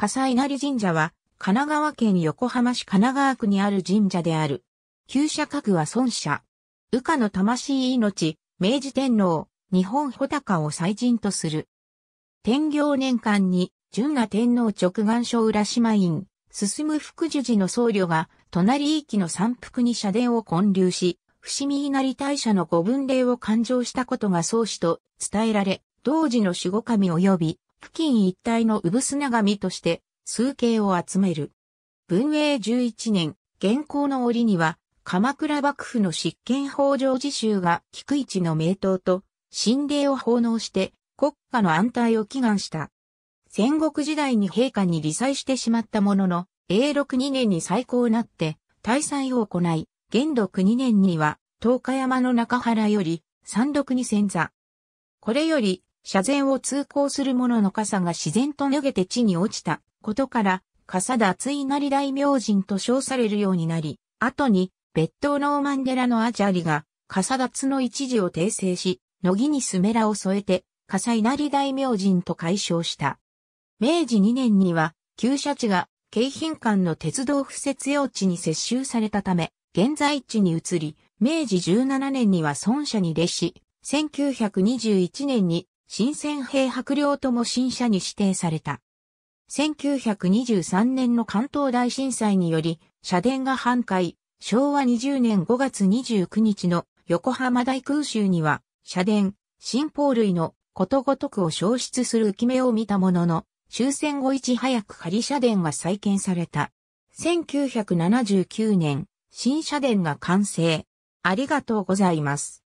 笠稲荷神社は、神奈川県横浜市神奈川区にある神社である。旧社格は孫社。羽化の魂命、明治天皇、日本穂高を祭神とする。天行年間に、純那天皇直願書浦島院、進む福寿寺の僧侶が、隣域の山腹に社殿を建立し、伏見稲荷大社の五分霊を勘定したことが創始と伝えられ、同時の守護神及び、付近一帯の産砂神として、数形を集める。文永11年、現行の折には、鎌倉幕府の執権法上自習が菊一の名刀と、神霊を奉納して国家の安泰を祈願した。戦国時代に陛下に離祭してしまったものの、永禄2年に再興なって大祭を行い、元禄2年には、東海山の中原より、山麓に先座。これより、車前を通行する者の傘が自然と脱げて地に落ちたことから、笠田厚稲荷大明神と称されるようになり、後に別当のマンデラのアジャリが、笠立の一時を訂正し、乃木にスメラを添えて、笠稲荷大明神と解消した。明治2年には、旧車地が京浜間の鉄道敷設用地に接収されたため、現在地に移り、明治17年には孫社に列し、1921年に新鮮兵白領とも新社に指定された。1923年の関東大震災により、社殿が半壊、昭和20年5月29日の横浜大空襲には、社殿、新法類のことごとくを消失する浮き目を見たものの、終戦後いち早く仮社殿が再建された。1979年、新社殿が完成。ありがとうございます。